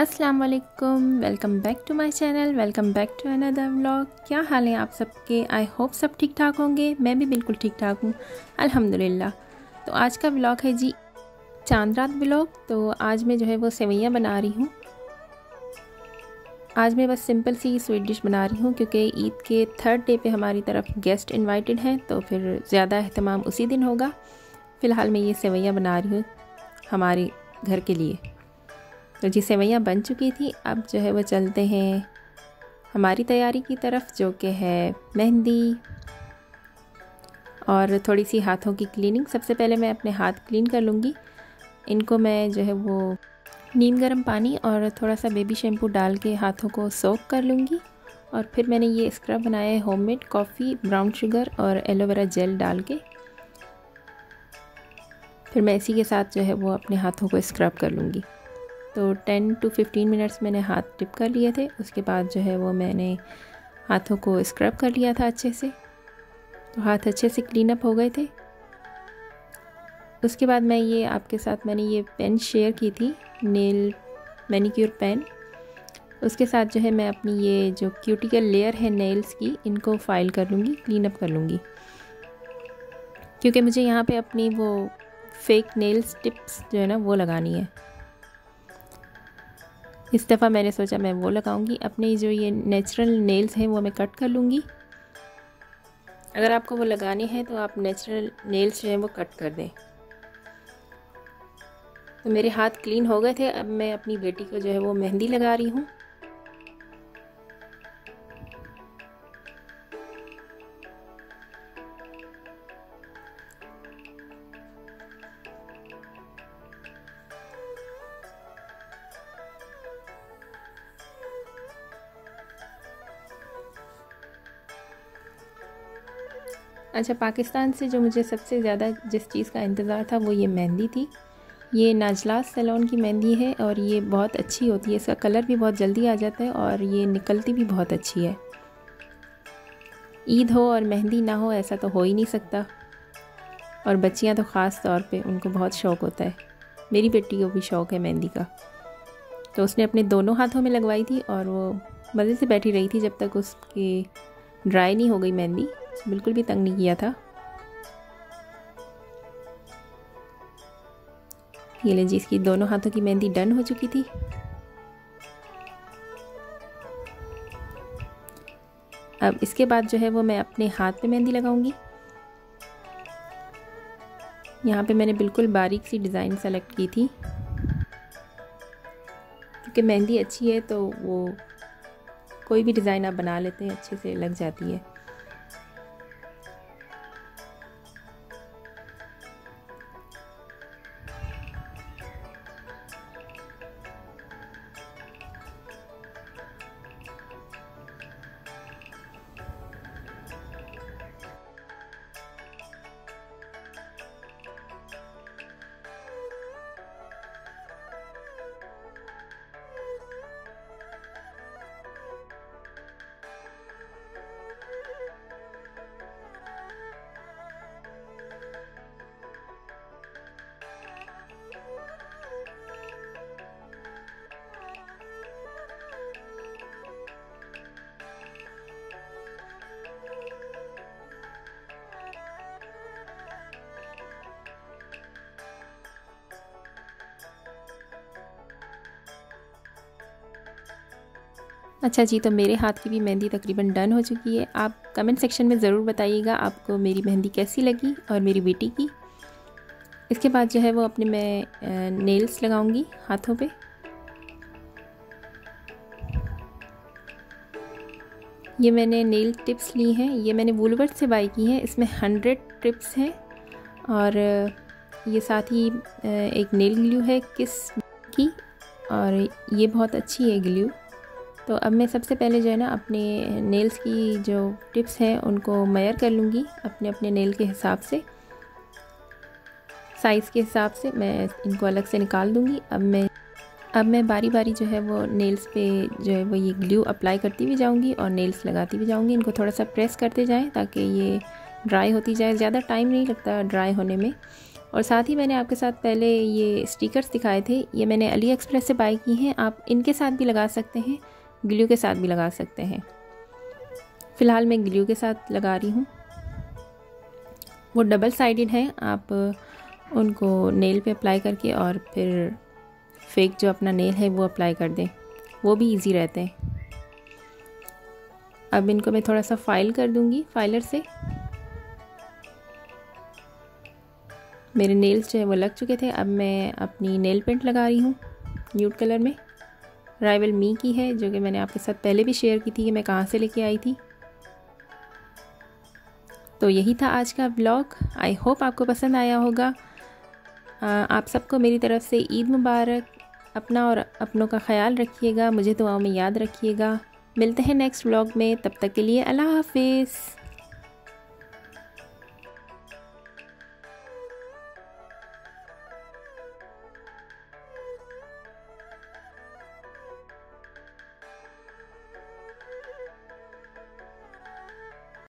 अस्सलाम वालेकुम welcome back to my channel welcome back to another vlog क्या हाल है आप सबके? आई होप सब ठीक ठाक होंगे। मैं भी बिल्कुल ठीक ठाक हूँ। अल्हम्दुलिल्लाह। तो आज का व्लॉग है जी चाँद रात व्लॉग तो आज मैं जो है वो सेवैयाँ बना रही हूँ। आज मैं बस सिंपल सी स्वीट डिश बना रही हूँ क्योंकि ईद के थर्ड डे पे हमारी तरफ़ गेस्ट इनवाइटेड हैं तो फिर ज़्यादा अहतमाम उसी दिन होगा। फ़िलहाल मैं ये सेवैयाँ बना रही हूँ हमारे घर के लिए। तो जी सेवैयाँ बन चुकी थी। अब जो है वो चलते हैं। हमारी तैयारी की तरफ़ जो कि है मेहंदी। और थोड़ी सी हाथों की क्लीनिंग सबसे पहले मैं अपने हाथ क्लीन कर लूँगी। इनको मैं जो है वो नीम गर्म पानी और थोड़ा सा बेबी शैम्पू डाल के हाथों को सोक कर लूँगी। और फिर मैंने ये स्क्रब बनाया है होममेड कॉफ़ी ब्राउन शुगर और एलोवेरा जेल डाल के। फिर मैं इसी के साथ जो है वो अपने हाथों को स्क्रब कर लूँगी। तो 10 टू 15 मिनट्स मैंने हाथ टिप कर लिए थे। उसके बाद जो है वो मैंने हाथों को स्क्रब कर लिया था अच्छे से। तो हाथ अच्छे से क्लीन अप हो गए थे। उसके बाद मैं ये आपके साथ मैंने ये पेन शेयर की थी नेल मैनिक्योर पेन उसके साथ जो है मैं अपनी ये जो क्यूटिकल लेयर है नेल्स की, इनको फ़ाइल कर लूँगी क्लीन अप कर लूँगी। क्योंकि मुझे यहाँ पे अपनी वो फेक नेल्स टिप्स जो है ना, वो लगानी है। इस दफ़ा मैंने सोचा मैं वो लगाऊँगी। अपने जो ये नेचुरल नेल्स हैं, वो मैं कट कर लूँगी। अगर आपको वो लगाने हैं तो आप नेचुरल नेल्स जो हैं, वो कट कर दें। तो मेरे हाथ क्लीन हो गए थे। अब मैं अपनी बेटी को जो है वो मेहंदी लगा रही हूँ। अच्छा पाकिस्तान से जो मुझे सबसे ज़्यादा जिस चीज़ का इंतज़ार था वो ये मेहंदी थी। ये नाजलास सैलॉन की मेहंदी है और ये बहुत अच्छी होती है। इसका कलर भी बहुत जल्दी आ जाता है और ये निकलती भी बहुत अच्छी है। ईद हो और मेहंदी ना हो, ऐसा तो हो ही नहीं सकता। और बच्चियाँ तो ख़ास तौर पे, उनको बहुत शौक़ होता है। मेरी बेटी को भी शौक़ है मेहंदी का। तो उसने अपने दोनों हाथों में लगवाई थी और वो मज़े से बैठी रही थी जब तक उसकी ड्राई नहीं हो गई मेहंदी बिल्कुल भी तंग नहीं किया था। ये ले जी इसकी दोनों हाथों की मेहंदी डन हो चुकी थी। अब इसके बाद जो है वो मैं अपने हाथ पे मेहंदी लगाऊँगी। यहाँ पे मैंने बिल्कुल बारीक सी डिज़ाइन सेलेक्ट की थी। क्योंकि मेहंदी अच्छी है तो वो कोई भी डिज़ाइन आप बना लेते हैं अच्छे से लग जाती है। अच्छा जी तो मेरे हाथ की भी मेहंदी तकरीबन डन हो चुकी है। आप कमेंट सेक्शन में ज़रूर बताइएगा आपको मेरी मेहंदी कैसी लगी और मेरी बेटी की। इसके बाद जो है वो अपने मैं नेल्स लगाऊँगी हाथों पे। ये मैंने नेल टिप्स ली हैं, ये मैंने वुलवर्ट से बाई की हैं, इसमें हंड्रेड टिप्स हैं और ये साथ ही एक नेल ग्लू है किस की और ये बहुत अच्छी है ग्लू तो अब मैं सबसे पहले जो है ना अपने नेल्स की जो टिप्स हैं, उनको मयर कर लूँगी अपने अपने नेल के हिसाब से। साइज़ के हिसाब से मैं इनको अलग से निकाल दूँगी। अब मैं अब मैं बारी बारी जो है वो नेल्स पे जो है वो ये ग्लू अप्लाई करती भी जाऊँगी और नेल्स लगाती भी जाऊँगी। इनको थोड़ा सा प्रेस करते जाएँ ताकि ये ड्राई होती जाए। ज़्यादा टाइम नहीं लगता ड्राई होने में। और साथ ही मैंने आपके साथ पहले ये स्टिकर्स दिखाए थे। ये मैंने अली एक्सप्रेस से बाई की हैं। आप इनके साथ भी लगा सकते हैं। ग्लू के साथ भी लगा सकते हैं। फ़िलहाल मैं ग्लू के साथ लगा रही हूँ। वो डबल साइडेड हैं, आप उनको नेल पे अप्लाई करके और फिर फेक जो अपना नेल है वो अप्लाई कर दें। वो भी इजी रहते हैं। अब इनको मैं थोड़ा सा फ़ाइल कर दूँगी फाइलर से। मेरे नेल्स जो है वो लग चुके थे, अब मैं अपनी नेल पेंट लगा रही हूँ न्यूट कलर में। राइवल मी की है, जो कि मैंने आपके साथ पहले भी शेयर की थी कि मैं कहाँ से लेके आई थी। तो यही था आज का ब्लॉग आई होप आपको पसंद आया होगा। आप सबको मेरी तरफ़ से ईद मुबारक। अपना और अपनों का ख्याल रखिएगा, मुझे दुआओं में याद रखिएगा। मिलते हैं नेक्स्ट ब्लॉग में। तब तक के लिए अल्लाह हाफिज़।